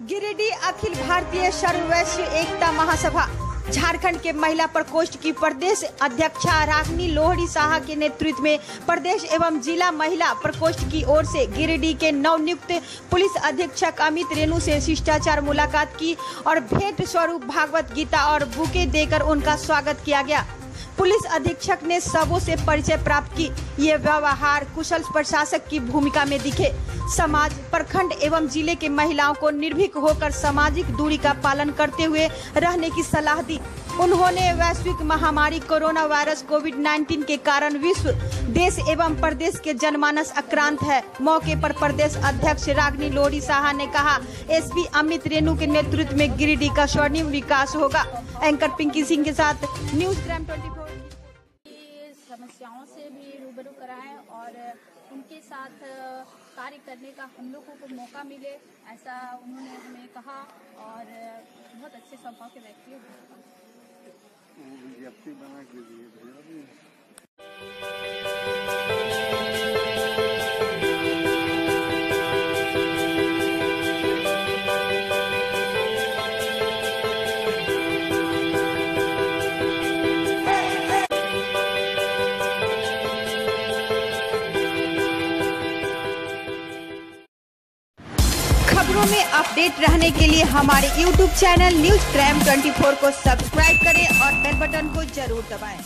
भारतीय सर्ववैश्य एकता महासभा। झारखंड के महिला प्रकोष्ठ की प्रदेश अध्यक्षा रागनी लोहड़ी साहा के नेतृत्व में प्रदेश एवं जिला महिला प्रकोष्ठ की ओर से गिरिडीह के नवनियुक्त पुलिस अधीक्षक अमित रेणु से शिष्टाचार मुलाकात की और भेंट स्वरूप भागवत गीता और बुके देकर उनका स्वागत किया गया। पुलिस अधीक्षक ने सबों से परिचय प्राप्त की। ये व्यवहार कुशल प्रशासक की भूमिका में दिखे। समाज प्रखंड एवं ज़िले के महिलाओं को निर्भीक होकर सामाजिक दूरी का पालन करते हुए रहने की सलाह दी। उन्होंने वैश्विक महामारी कोरोना वायरस कोविड 19 के कारण विश्व, देश एवं प्रदेश के जनमानस आक्रांत है। मौके पर प्रदेश अध्यक्ष रागनी लोहड़ी साहा ने कहा, एसपी अमित रेणु के नेतृत्व में गिरिडीह का स्वर्णिम विकास होगा। एंकर पिंकी सिंह के साथ न्यूज़ क्राइम ट्वेंटी समस्याओं से भी रूबरू कराएँ और उनके साथ कार्य करने का हम लोगों को मौका मिले, ऐसा उन्होंने हमें कहा और बहुत अच्छे स्वभाव के व्यक्ति हैं। खबरों में अपडेट रहने के लिए हमारे YouTube चैनल न्यूज़ क्राइम 24 को सब्सक्राइब करें और बेल बटन को ज़रूर दबाएँ।